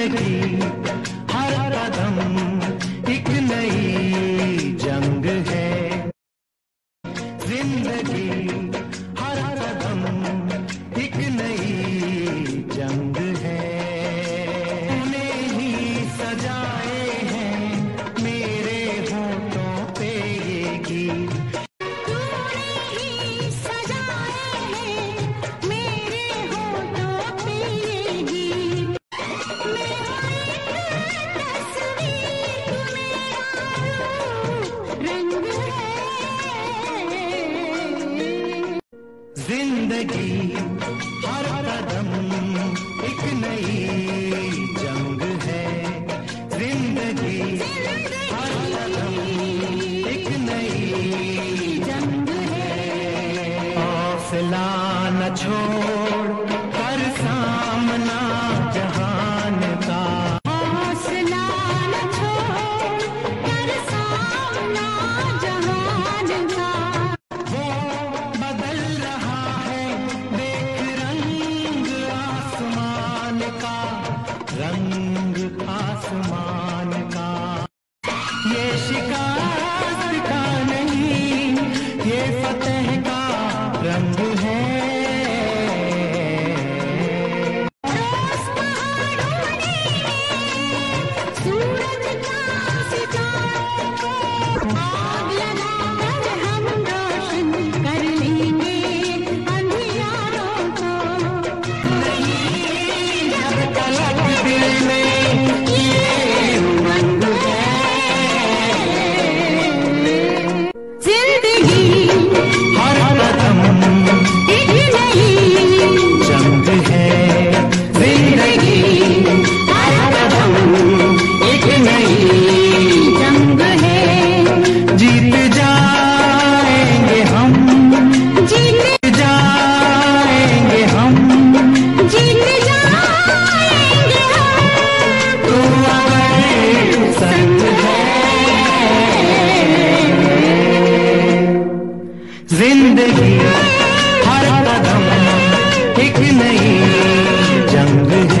जिंदगी ज़िंदगी, हर कदम एक नई जंग है। ज़िंदगी, हर कदम एक नई जंग है। हौसला न छोड़ का रंग ज़िंदगी हर कदम एक नई जंग है